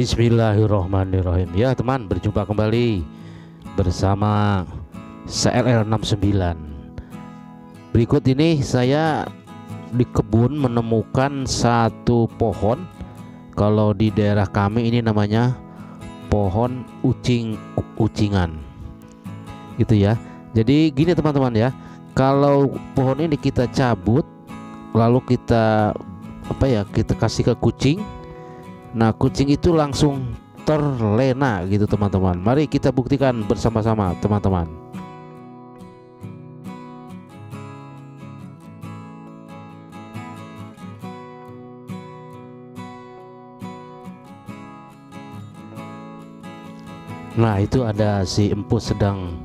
Bismillahirrahmanirrahim. Ya teman berjumpa kembali Bersama CLL69 Berikut ini saya Di kebun menemukan Satu pohon. Kalau di daerah kami ini namanya Pohon ucing Ucingan. Gitu ya. Jadi gini teman-teman ya. Kalau pohon ini kita cabut Lalu kita Apa ya Kita kasih ke kucing Nah kucing itu langsung terlena gitu teman-teman. Mari kita buktikan bersama-sama teman-teman. Nah itu ada si empu sedang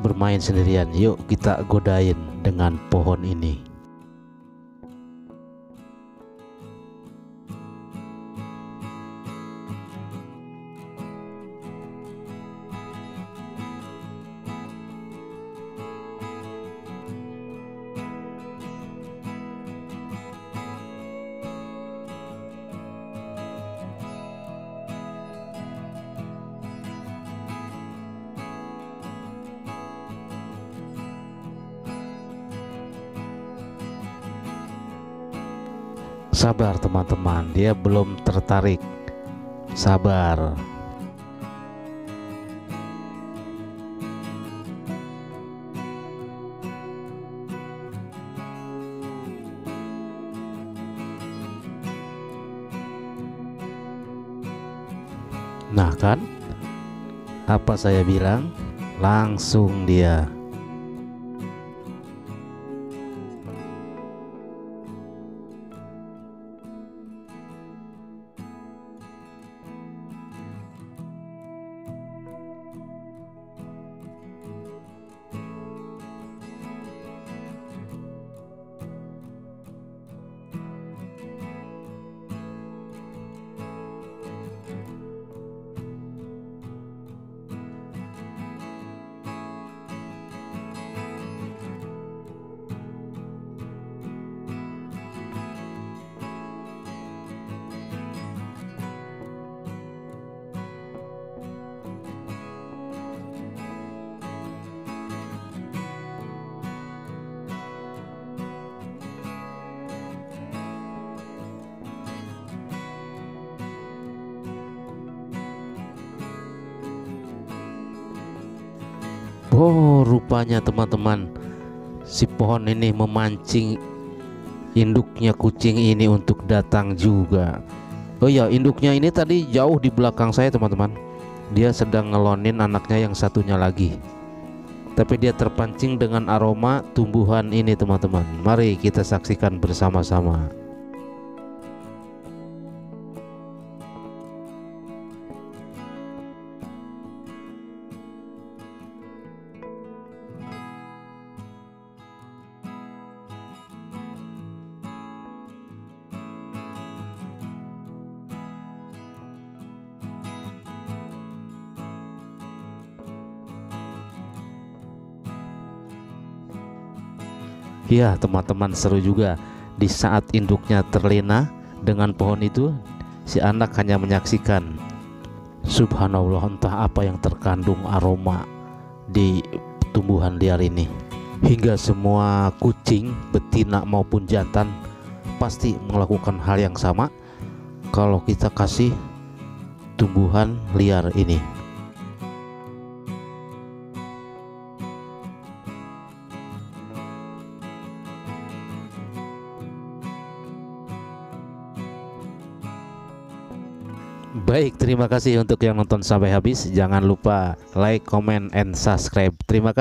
bermain sendirian. Yuk kita godain dengan pohon ini Sabar teman-teman, dia belum tertarik. Sabar. Nah kan, apa saya bilang? Langsung dia Oh rupanya teman-teman Si pohon ini memancing Induknya kucing ini untuk datang juga. Oh ya induknya ini tadi jauh di belakang saya teman-teman. Dia sedang ngelonin anaknya yang satunya lagi. Tapi dia terpancing dengan aroma tumbuhan ini teman-teman. Mari kita saksikan bersama-sama Ya teman-teman seru juga. Di saat induknya terlena dengan pohon itu Si anak hanya menyaksikan Subhanallah entah apa yang terkandung aroma Di tumbuhan liar ini. Hingga semua kucing betina maupun jantan Pasti melakukan hal yang sama Kalau kita kasih tumbuhan liar ini Baik, terima kasih untuk yang nonton sampai habis. Jangan lupa like, comment, and subscribe. Terima kasih.